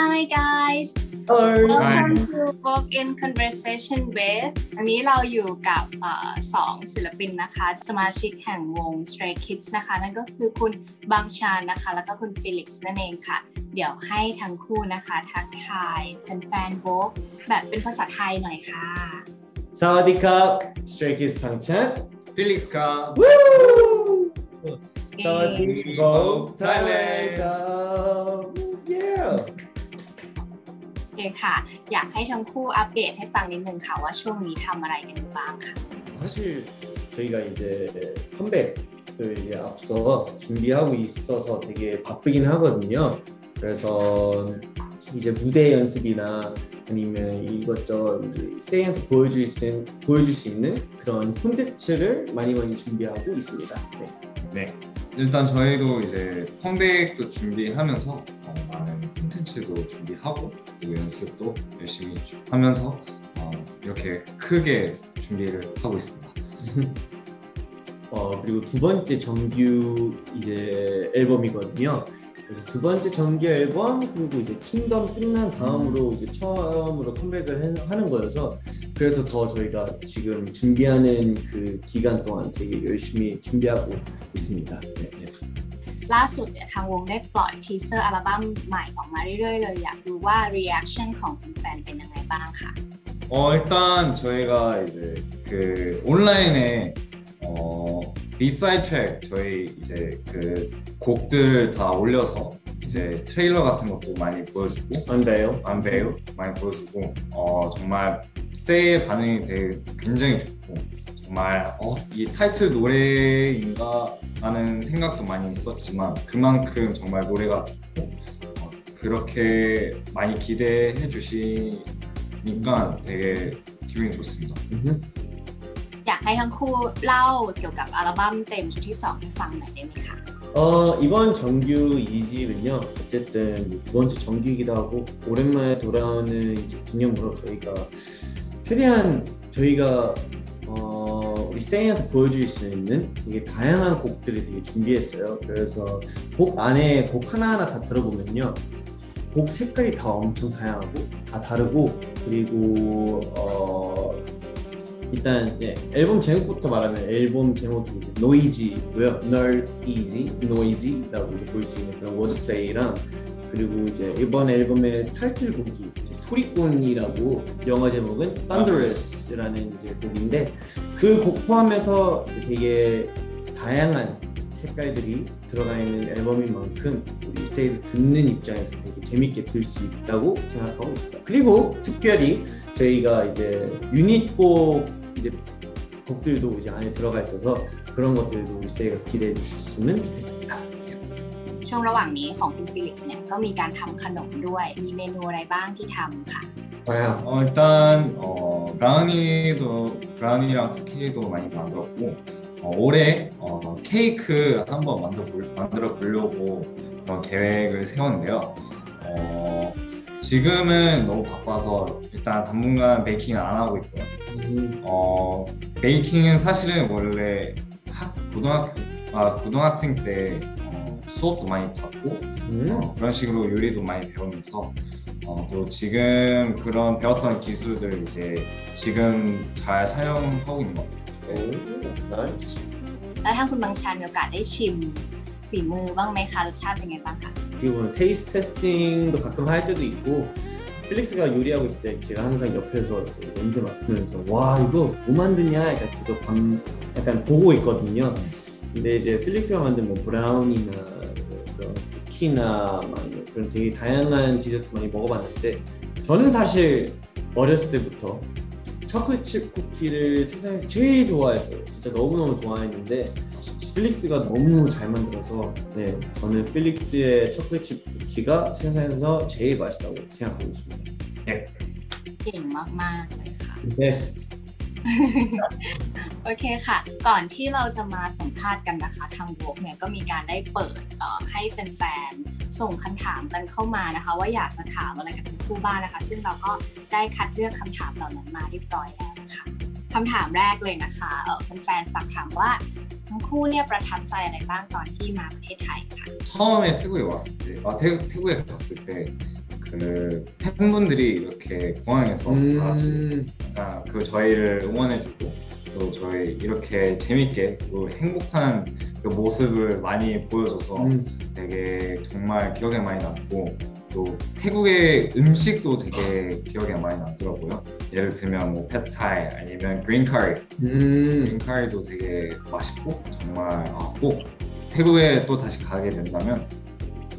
Hi guys Welcome to Work in Conversation with อันนี้เราอยู่กับสองศิลปินนะคะ สมาชิกแห่งวง Stray Kids นะคะ นั่นก็คือคุณบางชานนะคะ แล้วก็คุณฟิลิกซ์นั่นเองค่ะ เดี๋ยวให้ทั้งคู่นะคะ ทักทายแฟนๆ Work แบบเป็นภาษาไทยหน่อยค่ะ สวัสดีครับ Stray Kids พังชันฟิลิกซ์ครับสวัสดีบอกไทยแลนด์ โอเคค่ะ อยากให้ทั้งคู่อัปเดตให้ฟังนิดนึงค่ะว่าช่วงนี้ทำอะไรกันอยู่บ้างค่ะ 사실 저희가 이제 컴백을 이제 앞서 준비하고 있어서 되게 바쁘긴 하거든요. 그래서 이제 무대 연습이나 아니면 이것저것 이제 스테이한테 보여줄 수, 있는, 보여줄 수 있는 그런 콘텐츠를 많이 많이 준비하고 있습니다. 네. 네 일단 저희도 이제 컴백도 준비하면서 콘텐츠도 준비하고 또 연습도 열심히 주- 하면서 어, 이렇게 크게 준비를 하고 있습니다 어, 그리고 두 번째 정규 이제 앨범이거든요. 그래서 두 번째 정규 앨범 그리고 이제 킹덤 끝난 다음으로 이제 처음으로 컴백을 해- 하는 거여서 그래서 더 저희가 지금 준비하는 그 기간 동안 되게 열심히 준비하고 있습니다. 네, 네. ล่าสุดเนี่ยทางวงได้ปล่อยทีเซอร์อัลบั้มใหม่ออกมาเรื่อยๆเลย อยากรู้ว่า reaction ของแฟนๆเป็นยังไงบ้างค่ะ 어, 일단 저희가 이제 그 온라인에 어, 비사이드 트랙 저희 이제 그 곡들 다 올려서 이제 트레일러 같은 것도 많이 보여주고 안돼요. 안배우 많이 보여주고 어, 정말 세의 반응이 되게 굉장히 좋고 정말 어, 이 타이틀 노래인가 라는 생각도 많이 있었지만 그만큼 정말 노래가 좋고 어, 그렇게 많이 기대해 주시니까 되게 기분이 좋습니다. อยากให้ทั้งคู่เล่าเกี่ยวกับอัลบั้มเต็มชุดที่ 2 ให้ฟังหน่อยได้ไหมคะ 어, 이번 정규 2집은요, 어쨌든 두 번째 정규이기도 하고, 오랜만에 돌아오는 이제 기념으로 저희가 최대한 저희가 어, 스테이한테 보여줄 수 있는 되게 다양한 곡들을 되게 준비했어요. 그래서 곡 안에 곡 하나하나 다 들어보면요. 곡 색깔이 다 엄청 다양하고 다 다르고 그리고 어, 일단 예, 앨범 제목부터 말하면 앨범 제목이 이제 Noisy고요. Nerd Easy, Noisy라고 이제 볼 수 있는 그런 워드플레이랑 그리고 이제 이번 앨범의 타이틀곡이 이제 소리꾼이라고 영어 제목은 Thunderous라는 이제 곡인데 그 곡 포함해서 이제 되게 다양한 색깔들이 들어가 있는 앨범인 만큼 우리 스테이를 듣는 입장에서 되게 재밌게 들을 수 있다고 생각하고 있습니다. 그리고 특별히 저희가 이제 유닛곡 이제 곡들도 이제 안에 들어가 있어서 그런 것들도 우리 스테이가 기대해 주셨으면 좋겠습니다. ช่วงระหว่างนี้ของคุณฟิลิกซ์เนี่ยก็มีการทำขนมด้วย มีเมนูอะไรบ้างที่ทำค่ะ 와요. 어, 일단 어, 브라우니도 브라우니랑 쿠키도 많이 만들었고 어, 올해 어, 케이크 한번 만들어 볼, 만들어 보려고 그런 계획을 세웠는데요. 어, 지금은 너무 바빠서 일단 당분간 베이킹을 안 하고 있고요. 음, 어, 베이킹은 사실은 원래 학, 고등학교 아, 고등학생 때 어, 수업도 많이 받고 음. 어, 그런 식으로 요리도 많이 배우면서 어, 또 지금 그런 배웠던 기술들 이제 지금 잘 사용하고 있는 것 같아요. 오, 나이스. แล้วทางคุณบางชานมีโอกาสได้ชิมฝีมือบ้างไหมคะรสชาติเป็นไงบ้างคะ 어떻게 보면 테이스트 테스팅도 가끔 할 때도 있고 필릭스가 요리하고 있을 때 제가 항상 옆에서 이제 냄새 맡으면서 와 이거 뭐 만드냐 약간 계속 방, 약간 보고 있거든요. 근데 이제 필릭스가 만든 뭐 브라운이나 그런 쿠키나 막 이런 그런 되게 다양한 디저트 많이 먹어봤는데 저는 사실 어렸을 때부터 초콜릿 칩 쿠키를 세상에서 제일 좋아했어요. 진짜 너무너무 좋아했는데 필릭스가 너무 잘 만들어서 네 저는 필릭스의 초콜릿 칩 쿠키가 세상에서 제일 맛있다고 생각하고 있습니다. เก่งมากๆเลยค่ะ 베스트. โอเคค่ะ ก่อนที่เราจะมาสัมภาษณ์กันนะคะ ทางวกเนี่ยก็มีการได้เปิดเอ่อให้แฟนๆ ส่งคำถามกันเข้ามานะคะ ว่าอยากจะถามอะไรกับทั้งคู่บ้างนะคะ ซึ่งเราก็ได้คัดเลือกคำถามเหล่านั้นมาเรียบร้อยแล้วนะคะคำถามแรกเลยนะคะเอ่อแฟนๆฝากถามว่าทั้งคู่เนี่ยประทับใจอะไรบ้างตอนที่มาประเทศไทยค่ะ 처음에 태국에 왔을 때, 아, 태, 태국에 갔을 때, 그그 팬분들이 이렇게 공항에서 다 같이 그 저희를 응원해주고 또 저희 이렇게 재밌게 또 행복한 그 모습을 많이 보여줘서 음, 되게 정말 기억에 많이 남고 또 태국의 음식도 되게 기억에 많이 남더라고요. 예를 들면 뭐 팻타이 아니면 그린 카리 음. 그린 카리도 되게 맛있고 정말 아, 꼭 태국에 또 다시 가게 된다면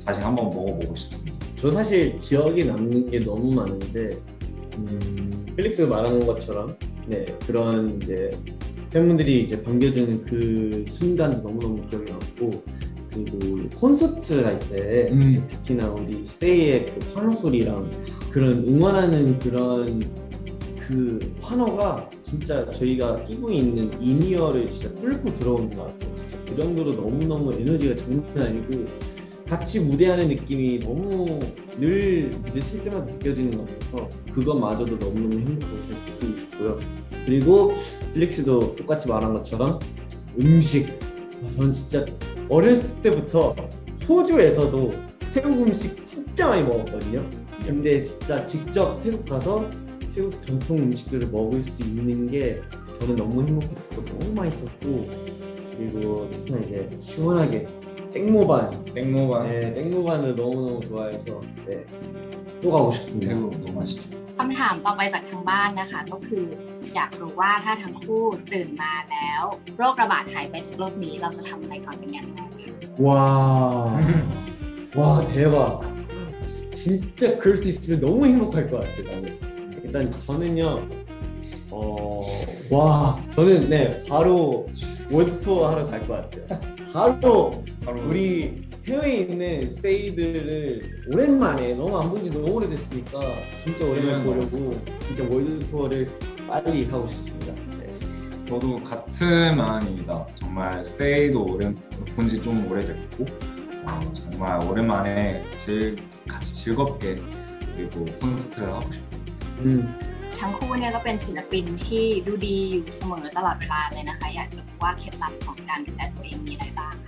다시 한번 먹어보고 싶습니다. 저 사실 기억이 남는 게 너무 많은데 음, 필릭스가 말한 것처럼 네 그런 이제 팬분들이 이제 반겨주는 그 순간도 너무너무 기억에 남고 그리고 콘서트 할때 음. 특히나 우리 스테이의 그 환호 소리랑 그런 응원하는 그런 그 환호가 진짜 저희가 끼고 있는 이니어를 진짜 뚫고 들어오는 것 같아요. 진짜 그 정도로 너무너무 에너지가 장난 아니고 같이 무대하는 느낌이 너무 늘 무대 쓸 때마다 느껴지는 것 같아서 그것마저도 너무너무 행복하고 계속 느끼고 싶고요. 그리고 플릭스도 똑같이 말한 것처럼 음식 아, 저는 진짜 어렸을 때부터 호주에서도 태국 음식 진짜 많이 먹었거든요. 근데 진짜 직접 태국 가서 태국 전통 음식들을 먹을 수 있는 게 저는 너무 행복했었고 너무 맛있었고 그리고 특히나 이제 시원하게 땡모반 땡모반 네, 땡모반을 너무너무 좋아해서 네, 또 가고 싶습니다. 태국 너무 맛있죠. คำถามต่อไปจากทางบ้านนะคะ ก็คือ อยากรู้ว่าถ้าทั้งคู่ตื่นมาแล้ว โรคระบาดหายไปจากโลกนี้เราจะทำอะไรก่อนเป็นอย่างแรกคะ 와, 와 대박. 진짜 그럴 수 있으면 너무 행복할 것 같아요. 나는. 일단 저는요. 어, 와, 저는 네 바로 월드 투어 하러 갈 것 같아요. 바로 바로 우리 해외에 있는 스테이들을 오랜만에 너무 안 본 지 너무 오래됐으니까 진짜 오랜만에 보려고 진짜 월드 투어를 빨리 하고 싶습니다. 네. 저도 같은 마음입니다. 정말 스테이도 오랜 본지 좀 오래됐고 어, 정말 오랜만에 즐, 같이 즐겁게 그리고 콘서트를 하고 싶어요. 음, ทั้งคู่เนี่ยก็เป็นศิลปินที่ดูดีอยู่เสมอตลอดเวลาเลยนะคะ อยากจะรู้ว่าเคล็ดลับของการดูแลตัวเองมีอะไรบ้างคะ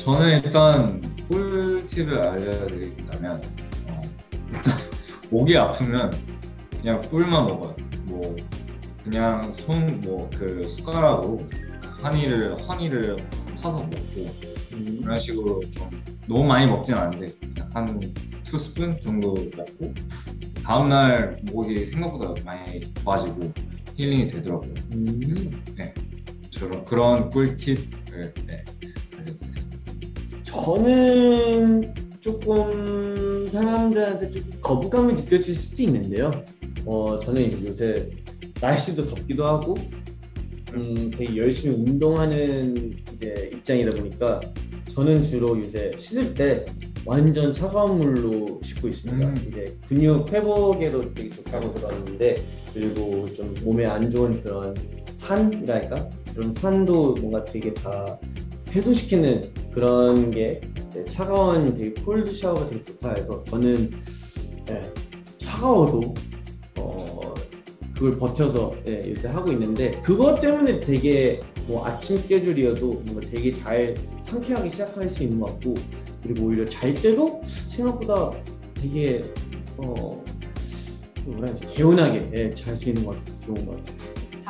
저는 일단 꿀팁을 알려드린다면 어, 일단 목이 아프면 그냥 꿀만 먹어요. 뭐 그냥 손 뭐 그 숟가락으로 허니를 허니를 파서 먹고 음. 그런 식으로 좀 너무 많이 먹진 않은데 한두 스푼 정도 먹고 다음날 목이 생각보다 많이 좋아지고 힐링이 되더라고요. 그래서 음. 네, 저런 그런 꿀팁을 네, 알려드리겠습니다. 저는 조금 사람들한테 좀 거부감이 느껴질 수도 있는데요. 어, 저는 이제 요새 날씨도 덥기도 하고, 음, 되게 열심히 운동하는 이제 입장이다 보니까 저는 주로 요새 씻을 때 완전 차가운 물로 씻고 있습니다. 음. 이제 근육 회복에도 되게 좋다고 들었는데, 그리고 좀 몸에 안 좋은 그런 산이랄까? 그런 산도 뭔가 되게 다 해소시키는 그런 게 차가운 되게 콜드 샤워가 되게 좋다 해서 저는 예, 차가워도 어, 그걸 버텨서 예, 요새 하고 있는데 그것 때문에 되게 뭐 아침 스케줄이어도 뭔가 되게 잘 상쾌하게 시작할 수 있는 것 같고 그리고 오히려 잘 때도 생각보다 되게 어 뭐라 해야 지 개운하게 예, 잘수 있는 것 같아서 좋은 것 같아요. ค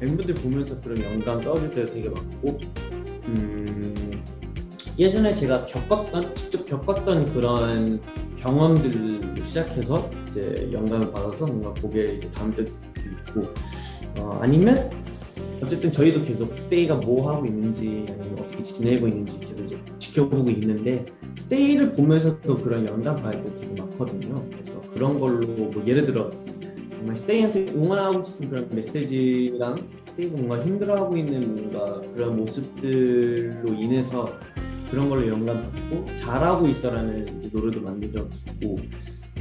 멤버들 보면서 그런 영감 떠올 때가 되게 많고 음, 예전에 제가 겪었던 직접 겪었던 그런 경험들로 시작해서 이제 영감을 받아서 뭔가 곡에 이제 담을 때도 있고 어, 아니면 어쨌든 저희도 계속 스테이가 뭐 하고 있는지 아니면 어떻게 지내고 있는지 계속 이제 지켜보고 있는데 스테이를 보면서도 그런 영감 받을 때 되게 많거든요. 그래서 그런 걸로 뭐 예를 들어 정말 스테이한테 응원하고 싶은 그런 메시지랑 스테이가 뭔가 힘들어하고 있는 뭔가 그런 모습들로 인해서 그런 걸로 영감 받고 잘하고 있어라는 이제 노래도 만든 적 있고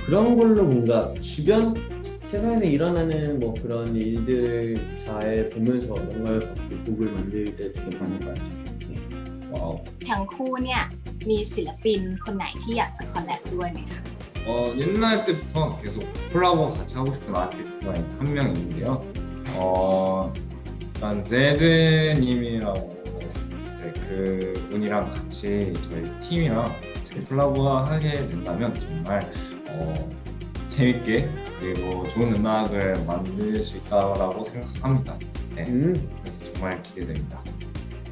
그런 걸로 뭔가 주변 세상에서 일어나는 뭐 그런 일들 잘 보면서 영감을 받고 곡을 만들 때 되게 많은 것 같아요. 네. ว้าว ทั้งคู่เนี่ยมีศิลปินคนไหนที่อยากจะคอลแลบด้วยไหมคะ 어, 옛날 때부터 계속 콜라보 같이 하고 싶은 아티스트가 한 명 있는데요. 어, 일단 제드님이라고 이제 그 분이랑 같이 저희 팀이랑 같이 콜라보 하게 된다면 정말 어, 재밌게 그리고 좋은 음악을 만들 수 있다라고 생각합니다. 네, 음, 그래서 정말 기대됩니다.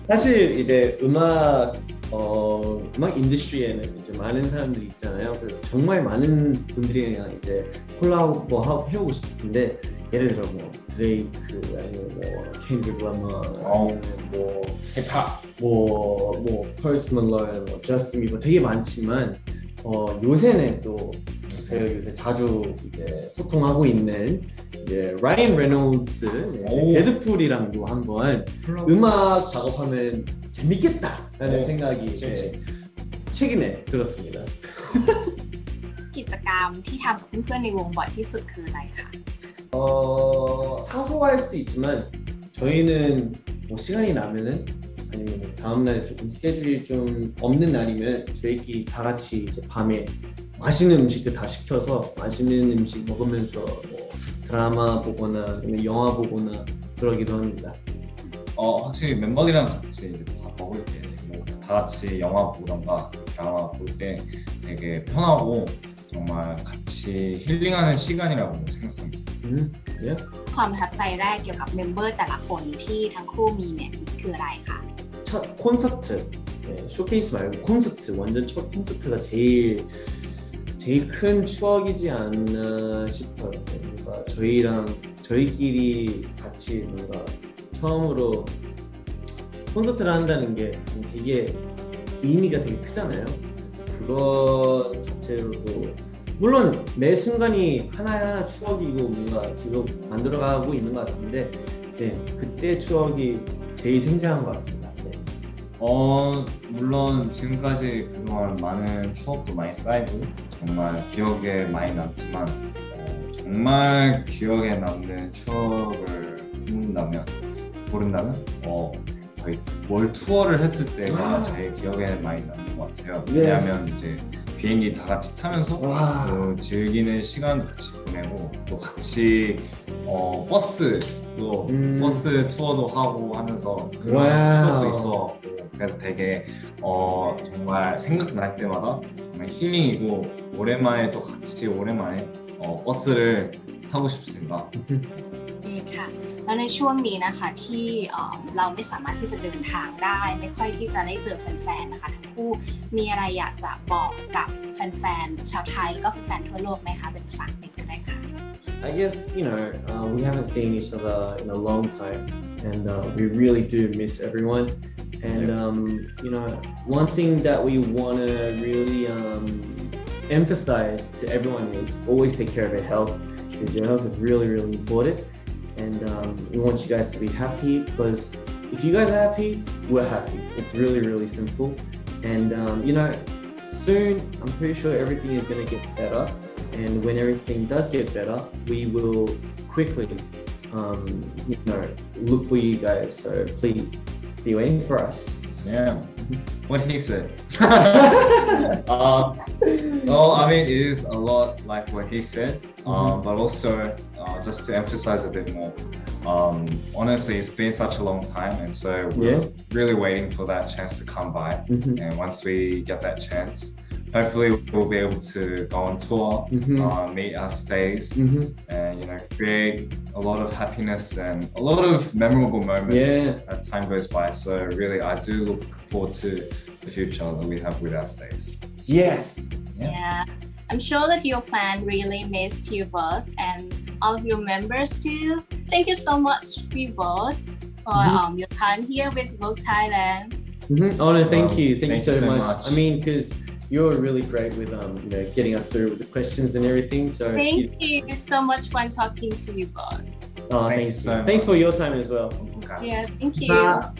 사실 이제 음악 어 음악 industry에는 이제 많은 사람들이 있잖아요. 그래서 정말 많은 분들이랑 이제 콜라보 하고 해보고 싶은데 예를 들어 뭐 드레이크 아니면 뭐 켄드릭 라마 아니면 뭐 힙합 뭐뭐 포스트 말론 뭐 저스틴 비버 되게 많지만 어 요새는 또 제가 요새 자주 이제 소통하고 있는 이제 라이언 레놀드스 오. 데드풀이랑도 한번 음악 작업하면 재밌겠다라는 오, 생각이 그치, 이제 최근에 들었습니다. กิจกรรมที่ทำกับเพื่อนๆในวงบ่อยที่สุดคืออะไรคะ 어 사소할 수도 있지만 저희는 뭐 시간이 나면은 아니면 뭐 다음날 조금 스케줄이 좀 없는 날이면 저희끼리 다 같이 이제 밤에 맛있는 음식들 다 시켜서 맛있는 음식 먹으면서 뭐 드라마 보거나 아니면 영화 보거나 그러기도 합니다. 어, 확실히 멤버들이랑 같이 이제 밥 먹을 때, 뭐 다 같이 영화 보던가 드라마 볼 때 되게 편하고 정말 같이 힐링하는 시간이라고 생각합니다. 음, 예. ความประทับใจแรกเกี่ยวกับเมมเบอร์แต่ละคนที่ทั้งคู่มีเนี่ยคืออะไรคะ 첫 콘서트 네, 쇼케이스 말고 콘서트 완전 첫 콘서트가 제일 제일 큰 추억이지 않나 싶어요. 네, 뭔가 저희랑 저희끼리 같이 뭔가 처음으로 콘서트를 한다는 게 되게 의미가 되게 크잖아요. 그래서 그거 자체로도 물론 매 순간이 하나하나 추억이고 뭔가 계속 만들어가고 있는 것 같은데 네, 그때 추억이 제일 생생한 것 같습니다. 네. 어, 물론 지금까지 그동안 많은 추억도 많이 쌓이고 정말 기억에 많이 남지만 어, 정말 기억에 남는 추억을 뽑는다면 고른다면 어, 거의 월드 투어를 했을 때가 제일 기억에 많이 남는 것 같아요. 왜냐하면 이제 비행기 다 같이 타면서 와. 또 즐기는 시간 같이 보내고 또 같이 어, 버스도 음. 버스 투어도 하고 하면서 그런 와우. 추억도 있어 그래서 되게 어, 정말 생각날 때마다 정말 힐링이고 오랜만에 또 같이 오랜만에 어, 버스를 타고 싶습니다. นี่ค่ะ แล้วในช่วงนี้นะคะที่เอ่อเราไม่สามารถที่จะเดินทางได้ ไม่ค่อยที่จะได้เจอแฟนๆนะคะทั้งคู่มีอะไรอยากจะบอกกับแฟนๆชาวไทยแล้วก็แฟนๆทั่วโลกไหมคะเป็นภาษาอังกฤษก็ได้ค่ะ ษ I guess you know uh, we haven't seen each other in a long time, and uh, we really do miss everyone. And um, you know, one thing that we want to really um, emphasize to everyone is always take care of your health, because your health is really, really important. And um, we want you guys to be happy because if you guys are happy, we're happy. It's really, really simple. And um, you know, soon I'm pretty sure everything is gonna get better. And when everything does get better, we will quickly, um, you know, look for you guys. So please be waiting for us. Yeah, what he said. uh, well, I mean, it is a lot like what he said, um, but also uh, just to emphasize a bit more. Um, honestly, it's been such a long time, and so we're Yeah. really waiting for that chance to come by. Mhm. And once we get that chance, hopefully we'll be able to go on tour, Mhm. uh, meet our stays, Mhm. and you know create a lot of happiness and a lot of memorable moments Yeah. as time goes by. So really, I do look forward to the future that we have with our stays. Yes. Yeah. Yeah. I'm sure that your fan really missed you both and all of your members too. Thank you so much you both for Mhm. um, your time here with Vogue Thailand. Mhm. Oh no, thank Wow. you, thank, Thank you you so, so much. much. I mean, because you're really great with um, you know, getting us through with the questions and everything. So Thank you. It's so much fun talking to you both. Oh, Thank you thanks. so Thanks much. for your time as well. Okay. Yeah, thank you. Bye.